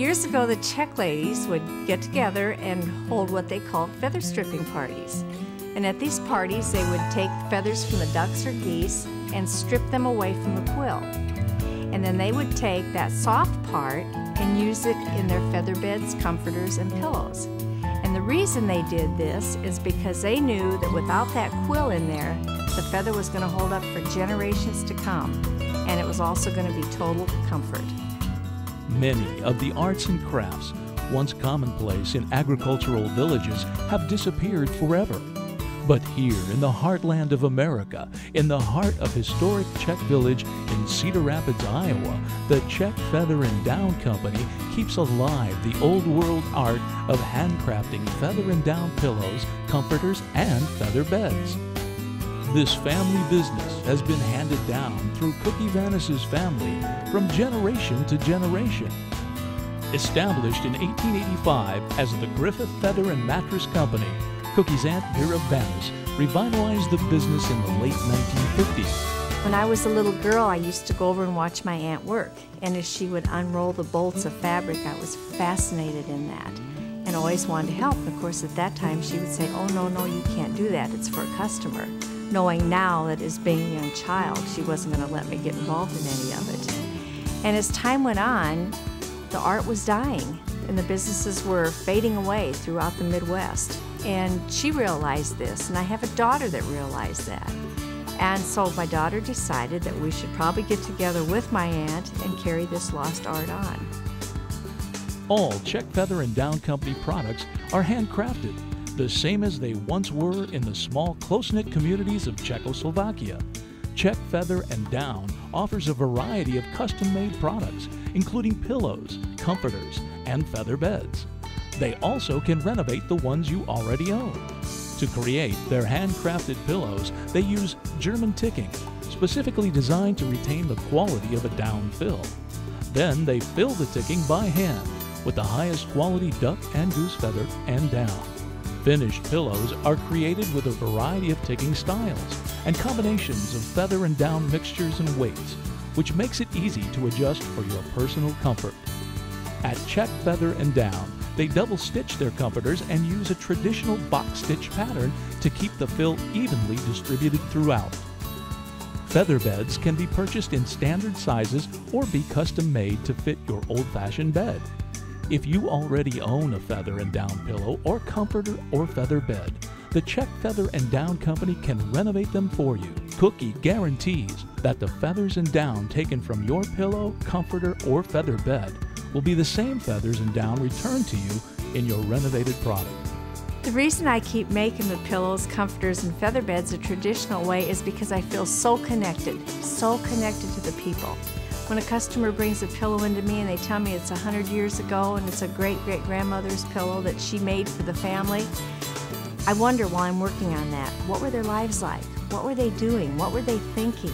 Years ago, the Czech ladies would get together and hold what they called feather stripping parties. And at these parties, they would take feathers from the ducks or geese and strip them away from the quill. And then they would take that soft part and use it in their feather beds, comforters, and pillows. And the reason they did this is because they knew that without that quill in there, the feather was going to hold up for generations to come. And it was also going to be total comfort. Many of the arts and crafts, once commonplace in agricultural villages, have disappeared forever. But here in the heartland of America, in the heart of historic Czech Village in Cedar Rapids, Iowa, the Czech Feather and Down Company keeps alive the old world art of handcrafting feather and down pillows, comforters, and feather beds. This family business has been handed down through Cookie Vanis's family from generation to generation. Established in 1885 as the Griffith Feather and Mattress Company, Cookie's Aunt Vera Vanis revitalized the business in the late 1950s. When I was a little girl, I used to go over and watch my aunt work. And as she would unroll the bolts of fabric, I was fascinated in that and always wanted to help. Of course, at that time, she would say, Oh, no, no, you can't do that. It's for a customer. Knowing now that as being a young child, she wasn't going to let me get involved in any of it. And as time went on, the art was dying and the businesses were fading away throughout the Midwest. And she realized this, and I have a daughter that realized that. And so my daughter decided that we should probably get together with my aunt and carry this lost art on. All Czech Feather and Down Company products are handcrafted, the same as they once were in the small, close knit communities of Czechoslovakia. Czech Feather and Down offers a variety of custom made products, including pillows, comforters, and feather beds. They also can renovate the ones you already own. To create their handcrafted pillows, they use German ticking, specifically designed to retain the quality of a down fill. Then they fill the ticking by hand with the highest quality duck and goose feather and down. Finished pillows are created with a variety of ticking styles and combinations of feather and down mixtures and weights, which makes it easy to adjust for your personal comfort. At Czech Feather and Down, they double stitch their comforters and use a traditional box stitch pattern to keep the fill evenly distributed throughout. Feather beds can be purchased in standard sizes or be custom made to fit your old fashioned bed. If you already own a feather and down pillow or comforter or feather bed, the Czech Feather and Down Company can renovate them for you. Cookie guarantees that the feathers and down taken from your pillow, comforter, or feather bed will be the same feathers and down returned to you in your renovated product. The reason I keep making the pillows, comforters, and feather beds a traditional way is because I feel so connected, so connected to the people. When a customer brings a pillow into me and they tell me it's 100 years ago and it's a great great grandmother's pillow that she made for the family, I wonder while I'm working on that, what were their lives like? What were they doing? What were they thinking?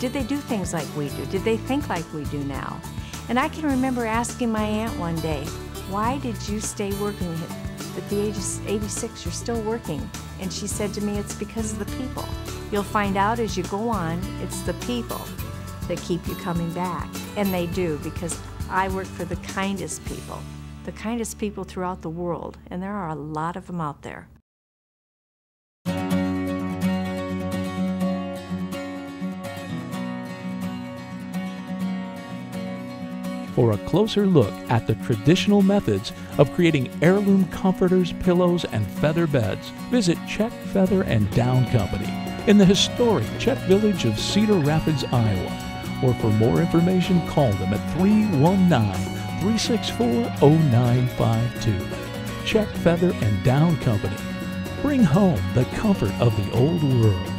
Did they do things like we do? Did they think like we do now? And I can remember asking my aunt one day, why did you stay working at the age of 86? You're still working. And she said to me, it's because of the people. You'll find out as you go on, it's the people that keep you coming back. And they do because I work for the kindest people, the kindest people throughout the world, and there are a lot of them out there. For a closer look at the traditional methods of creating heirloom comforters, pillows, and feather beds, visit Czech Feather and Down Company in the historic Czech village of Cedar Rapids, Iowa or for more information, call them at 319 364 0952. Czech Feather and Down Company. Bring home the comfort of the old world.